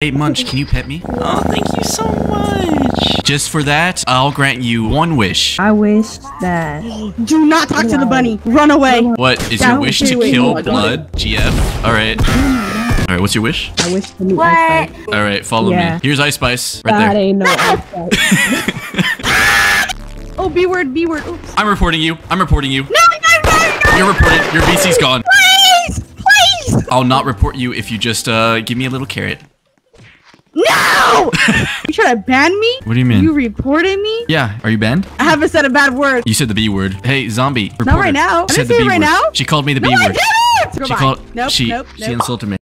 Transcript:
Hey, Munch, can you pet me? Oh, thank you so much. Just for that, I'll grant you one wish. I wish that. Do not talk to the bunny. Run away. What is That your wish to kill more blood? GF. All right. All right. What's your wish? I wish to meet What? Ice Spice. All right. Follow Yeah. me. Here's Ice Spice right That there. ain't no Ice Spice. Oh, B word, B word. Oops. I'm reporting you. I'm reporting you. No, no, no, no. You're reported. Your VC's gone. Please, please. I'll not report you if you just uh give me a little carrot. No. you trying to ban me? What do you mean? You reported me? Yeah. Are you banned? I haven't said a bad word. You said the B word. Hey, zombie. Not right now. I Said didn't say it B right word. now. She called me the No, B I word. didn't. She Goodbye. called. Nope, she nope, she insulted me.